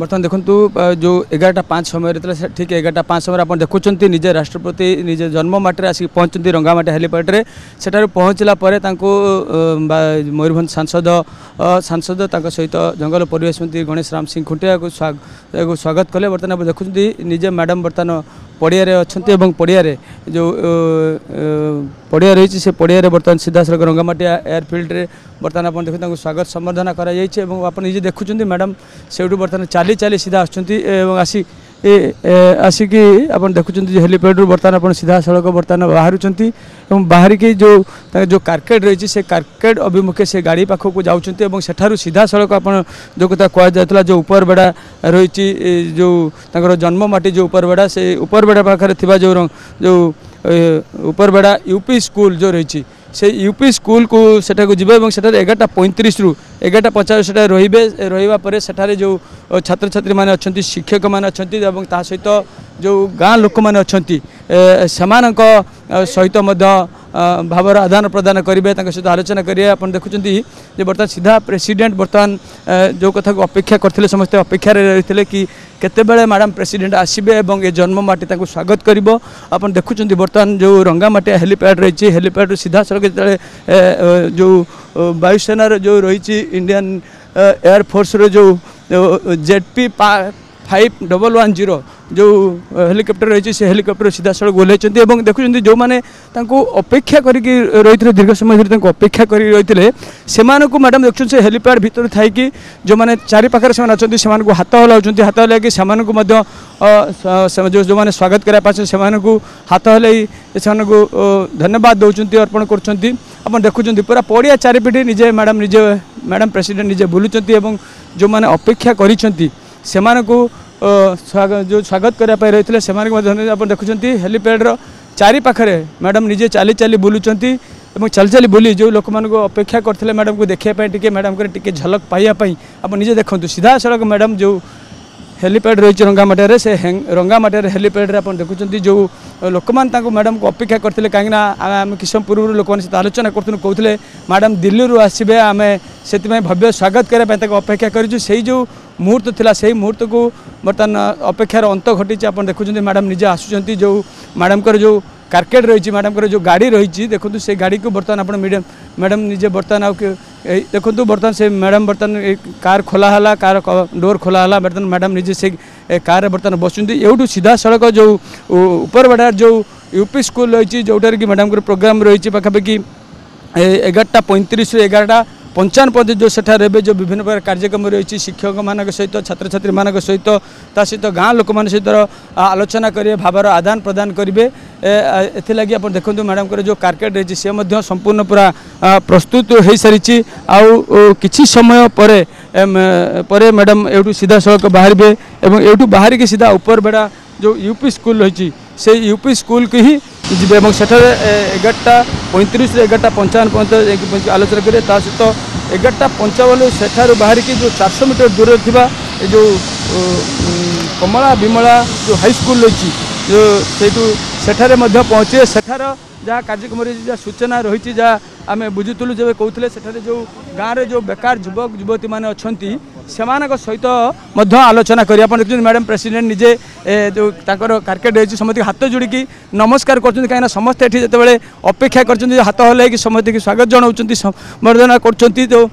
बर्तमान देख्नु जो एघारटा पाँच समय थाले ठिक एघारटा पाँच समय आउँछ देख्छ निजे राष्ट्रपति निजे निज जन्ममाटर आसिक पहुँच रङ्गामटी हेप्याड्रेसहरू पहुँच मयुरभ सांसद सांसद त सहित जङ्गल परिवेश राम सिंह खुटिया स्वागत कले बर्तमान बर्तु निजे मैडम बर्तन ପଡ଼ିଆରେ ଅଛନ୍ତି ଏବଂ ପଡ଼ିଆରେ ଯେଉଁ ପଡ଼ିଆ ରହିଛି ସେ ପଡ଼ିଆରେ ବର୍ତ୍ତମାନ ସିଧାସଳଖ ରଙ୍ଗମାଟିଆ ଏୟାରଫିଲ୍ଡରେ ବର୍ତ୍ତମାନ ଆପଣ ଦେଖନ୍ତୁ ତାଙ୍କୁ ସ୍ୱାଗତ ସମ୍ବର୍ଦ୍ଧନା କରାଯାଇଛି ଏବଂ ଆପଣ ନିଜେ ଦେଖୁଛନ୍ତି ମ୍ୟାଡ଼ାମ୍ ସେଇଠୁ ବର୍ତ୍ତମାନ ଚାଲି ଚାଲି ସିଧା ଆସୁଛନ୍ତି ଏବଂ ଆସି ଆସିକି ଆପଣ ଦେଖୁଛନ୍ତି ଯେ ହେଲିପ୍ୟାଡ଼ରୁ ବର୍ତ୍ତମାନ ଆପଣ ସିଧାସଳଖ ବର୍ତ୍ତମାନ ବାହାରୁଛନ୍ତି ଏବଂ ବାହାରିକି ଯେଉଁ ଯେଉଁ କାର୍କେଡ଼ ରହିଛି ସେ କାର୍କେଡ଼ ଅଭିମୁଖେ ସେ ଗାଡ଼ି ପାଖକୁ ଯାଉଛନ୍ତି ଏବଂ ସେଠାରୁ ସିଧାସଳଖ ଆପଣ ଯେଉଁ କଥା କୁହାଯାଉଥିଲା ଯେଉଁ ଉପରବେଡ଼ା ରହିଛି ଯେଉଁ ତାଙ୍କର ଜନ୍ମ ମାଟି ଯେଉଁ ଉପରବେଡ଼ା ସେ ଉପରବେଡ଼ା ପାଖରେ ଥିବା ଯେଉଁ ଯେଉଁ ଉପରବେଡ଼ା ୟୁପି ସ୍କୁଲ ଯେଉଁ ରହିଛି ସେ ୟୁପି ସ୍କୁଲକୁ ସେଠାକୁ ଯିବେ ଏବଂ ସେଠାରେ ଏଗାରଟା ପଇଁତିରିଶରୁ ଏଗାରଟା ପଚାଶ ସେଠାରେ ରହିବେ ରହିବା ପରେ ସେଠାରେ ଯେଉଁ ଛାତ୍ରଛାତ୍ରୀମାନେ ଅଛନ୍ତି ଶିକ୍ଷକମାନେ ଅଛନ୍ତି ଏବଂ ତା ସହିତ ଯେଉଁ ଗାଁ ଲୋକମାନେ ଅଛନ୍ତି ସେମାନଙ୍କ ସହିତ ମଧ୍ୟ ଭାବର ଆଦାନ ପ୍ରଦାନ କରିବେ ତାଙ୍କ ସହିତ ଆଲୋଚନା କରିବେ ଆପଣ ଦେଖୁଛନ୍ତି ଯେ ବର୍ତ୍ତମାନ ସିଧା ପ୍ରେସିଡେଣ୍ଟ ବର୍ତ୍ତମାନ ଯେଉଁ କଥାକୁ ଅପେକ୍ଷା କରିଥିଲେ ସମସ୍ତେ ଅପେକ୍ଷାରେ ରହିଥିଲେ କି କେତେବେଳେ ମ୍ୟାଡ଼ାମ୍ ପ୍ରେସିଡେଣ୍ଟ ଆସିବେ ଏବଂ ଏ ଜନ୍ମମାଟି ତାଙ୍କୁ ସ୍ୱାଗତ କରିବ ଆପଣ ଦେଖୁଛନ୍ତି ବର୍ତ୍ତମାନ ଯେଉଁ ରଙ୍ଗାମାଟିଆ ହେଲିପ୍ୟାଡ଼ ରହିଛି ହେଲିପ୍ୟାଡ଼ରୁ ସିଧାସଳଖ ଯେତେବେଳେ ଯେଉଁ ବାୟୁସେନାର ଯେଉଁ ରହିଛି इंडियन एयरफोर्स uh, जो Z P five double one zero जो हेलिकप्टर uh, रही से हेलिकप्टर सीधा सड़क ओह्लैंट देखुं जो मैंने अपेक्षा कर रही दीर्घ समय धरी अपेक्षा कर रही से मैडम देखुं से हेलीपैड भितर थी जो मैंने चारिपाखे से अच्छा हाथ हलाउं हाथ हल से जो जो मैंने स्वागत कराया से हाथ हल से धन्यवाद दौरान अर्पण कर ଆପଣ ଦେଖୁଛନ୍ତି ପୁରା ପଡ଼ିଆ ଚାରିପିଠି ନିଜେ ମ୍ୟାଡ଼ାମ୍ ନିଜେ ମ୍ୟାଡ଼ାମ୍ ପ୍ରେସିଡେଣ୍ଟ ନିଜେ ବୁଲୁଛନ୍ତି ଏବଂ ଯେଉଁମାନେ ଅପେକ୍ଷା କରିଛନ୍ତି ସେମାନଙ୍କୁ ଯେଉଁ ସ୍ୱାଗତ କରିବା ପାଇଁ ରହିଥିଲେ ସେମାନଙ୍କୁ ମଧ୍ୟ ଆପଣ ଦେଖୁଛନ୍ତି ହେଲିପ୍ୟାଡ଼୍ର ଚାରି ପାଖରେ ମ୍ୟାଡ଼ାମ୍ ନିଜେ ଚାଲି ଚାଲି ବୁଲୁଛନ୍ତି ଏବଂ ଚାଲି ଚାଲି ବୁଲି ଯେଉଁ ଲୋକମାନଙ୍କୁ ଅପେକ୍ଷା କରିଥିଲେ ମ୍ୟାଡ଼ାମ୍କୁ ଦେଖିବା ପାଇଁ ଟିକିଏ ମ୍ୟାଡ଼ାମ୍ଙ୍କର ଟିକିଏ ଝଲକ ପାଇବା ପାଇଁ ଆପଣ ନିଜେ ଦେଖନ୍ତୁ ସିଧାସଳଖ ମ୍ୟାଡ଼ାମ୍ ଯେଉଁ हेलीपैड रही रंगामाटिया से रंगामाटिया हेलीपैड आप देखुं जो लोक मैडम को अपेक्षा करते कहीं किसम पूर्व लोक मैंने आलोचना करूँ कहते मैडम दिल्ली आसवे आम से भव्य स्वागत करने अपेक्षा करी जो मुहूर्त थी से मुहूर्त को बर्तमान अपेक्षार अंत घटी आप देखुं मैडम निजे आसुँच जो मैडम को जो कारकेट रही मैडम को जो गाड़ी रही देखो से गाड़ी को बर्तमान आप मैडम निजे बर्तमान आ ଦେଖନ୍ତୁ ବର୍ତ୍ତମାନ ସେ ମ୍ୟାଡ଼ାମ୍ ବର୍ତ୍ତମାନ ଏ କାର୍ ଖୋଲା ହେଲା କାର୍ ଡୋର୍ ଖୋଲା ହେଲା ବର୍ତ୍ତମାନ ମ୍ୟାଡ଼ାମ୍ ନିଜେ ସେ କାର୍ରେ ବର୍ତ୍ତମାନ ବସୁଛନ୍ତି ଏଇଠୁ ସିଧାସଳଖ ଯେଉଁ ଉପରବେଡ଼ାର ଯେଉଁ ୟୁପି ସ୍କୁଲ୍ ରହିଛି ଯେଉଁଠାରେ କି ମ୍ୟାଡ଼ାମ୍ଙ୍କର ପ୍ରୋଗ୍ରାମ୍ ରହିଛି ପାଖାପାଖି ଏଗାରଟା ପଇଁତିରିଶରୁ ଏଗାରଟା ପଞ୍ଚାବନ ପର୍ଯ୍ୟନ୍ତ ଯେଉଁ ସେଠାରେ ଏବେ ଯେଉଁ ବିଭିନ୍ନ ପ୍ରକାର କାର୍ଯ୍ୟକ୍ରମ ରହିଛି ଶିକ୍ଷକମାନଙ୍କ ସହିତ ଛାତ୍ରଛାତ୍ରୀମାନଙ୍କ ସହିତ ତା ସହିତ ଗାଁ ଲୋକମାନଙ୍କ ସହିତ ଆଲୋଚନା କରିବେ ଭାବର ଆଦାନ ପ୍ରଦାନ କରିବେ ଏଥିଲାଗି ଆପଣ ଦେଖନ୍ତୁ ମ୍ୟାଡ଼ାମଙ୍କର ଯେଉଁ କାର୍କେଟ୍ ରହିଛି ସେ ମଧ୍ୟ ସମ୍ପୂର୍ଣ୍ଣ ପୁରା ପ୍ରସ୍ତୁତ ହୋଇସାରିଛି ଆଉ କିଛି ସମୟ ପରେ ପରେ ମ୍ୟାଡ଼ାମ୍ ଏଇଠୁ ସିଧାସଳଖ ବାହାରିବେ ଏବଂ ଏଇଠୁ ବାହାରିକି ସିଧା ଉପର ବେଡ଼ା ଯେଉଁ ୟୁପି ସ୍କୁଲ୍ ରହିଛି ସେଇ ୟୁପି ସ୍କୁଲ୍କୁ ହିଁ ଯିବେ ଏବଂ ସେଠାରେ ଏଗାରଟା ପଇଁତିରିଶରୁ ଏଗାରଟା ପଞ୍ଚାବନ ପର୍ଯ୍ୟନ୍ତ ଆଲୋଚନା କରିବେ ତା ସହିତ ଏଗାରଟା ପଞ୍ଚାବନରୁ ସେଠାରୁ ବାହାରିକି ଯେଉଁ ଚାରିଶହ ମିଟର ଦୂରରେ ଥିବା ଏ ଯେଉଁ କମଳା ବିମଳା ଯେଉଁ ହାଇସ୍କୁଲ୍ ରହିଛି ଯେଉଁ ସେଇଠୁ ସେଠାରେ ମଧ୍ୟ ପହଞ୍ଚିବେ ସେଠାର ଯାହା କାର୍ଯ୍ୟକ୍ରମରେ ଯାହା ସୂଚନା ରହିଛି ଯାହା ଆମେ ବୁଝୁଥିଲୁ ଯେବେ କହୁଥିଲେ ସେଠାରେ ଯେଉଁ ଗାଁରେ ଯେଉଁ ବେକାର ଯୁବକ ଯୁବତୀମାନେ ଅଛନ୍ତି ସେମାନଙ୍କ ସହିତ ମଧ୍ୟ ଆଲୋଚନା କରି ଆପଣ ଦେଖୁଛନ୍ତି ମ୍ୟାଡ଼ାମ୍ ପ୍ରେସିଡେଣ୍ଟ ନିଜେ ଯେଉଁ ତାଙ୍କର କାର୍କେଟ୍ ରହିଛି ସମସ୍ତଙ୍କୁ ହାତ ଯୋଡ଼ିକି ନମସ୍କାର କରୁଛନ୍ତି କାହିଁକିନା ସମସ୍ତେ ଏଠି ଯେତେବେଳେ ଅପେକ୍ଷା କରିଛନ୍ତି ହାତ ହଲାଇକି ସମସ୍ତଙ୍କୁ ସ୍ୱାଗତ ଜଣାଉଛନ୍ତି ସମ୍ବର୍ଦ୍ଧନା କରୁଛନ୍ତି ଯେଉଁ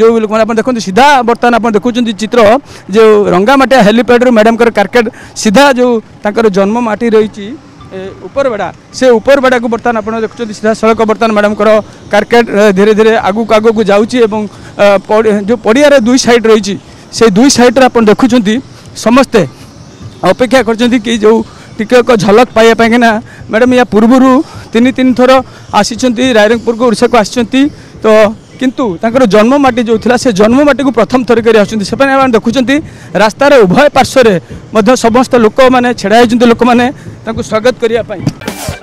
ଯେଉଁ ଲୋକମାନେ ଆପଣ ଦେଖନ୍ତୁ ସିଧା ବର୍ତ୍ତମାନ ଆପଣ ଦେଖୁଛନ୍ତି ଚିତ୍ର ଯେଉଁ ରଙ୍ଗାମାଟିଆ ହେଲିପ୍ୟାଡ଼ରୁ ମ୍ୟାଡ଼ାମଙ୍କର କାର୍କେଟ୍ ସିଧା ଯେଉଁ ତାଙ୍କର ଜନ୍ମ ମାଟି ରହିଛି ଉପରବେଡ଼ା ସେ ଉପରବେଡ଼ାକୁ ବର୍ତ୍ତମାନ ଆପଣ ଦେଖୁଛନ୍ତି ସିଧାସଳଖ ବର୍ତ୍ତମାନ ମ୍ୟାଡ଼ାମଙ୍କର କାର୍କେଟ୍ ଧୀରେ ଧୀରେ ଆଗକୁ ଆଗକୁ ଯାଉଛି ଏବଂ ଯେଉଁ ପଡ଼ିଆରେ ଦୁଇ ସାଇଡ଼୍ ରହିଛି ସେ ଦୁଇ ସାଇଡ଼୍ରେ ଆପଣ ଦେଖୁଛନ୍ତି ସମସ୍ତେ ଅପେକ୍ଷା କରିଛନ୍ତି କି ଯେଉଁ ଟିକେ ଏକ ଝଲକ ପାଇବା ପାଇଁ କାହିଁକିନା ମ୍ୟାଡ଼ାମ୍ ୟା ପୂର୍ବରୁ ତିନି ତିନି ଥର ଆସିଛନ୍ତି ରାଇରଙ୍ଗପୁରକୁ ଓଡ଼ିଶାକୁ ଆସିଛନ୍ତି ତ କିନ୍ତୁ ତାଙ୍କର ଜନ୍ମମାଟି ଯେଉଁ ଥିଲା ସେ ଜନ୍ମମାଟିକୁ ପ୍ରଥମ ଥର କରି ଆସୁଛନ୍ତି ସେମାନେ ଆମେ ଦେଖୁଛନ୍ତି ରାସ୍ତାରେ ଉଭୟ ପାର୍ଶ୍ୱରେ ମଧ୍ୟ ସମସ୍ତ ଲୋକମାନେ ଛିଡ଼ା ହୋଇଛନ୍ତି ଲୋକମାନେ ତାଙ୍କୁ ସ୍ୱାଗତ କରିବା ପାଇଁ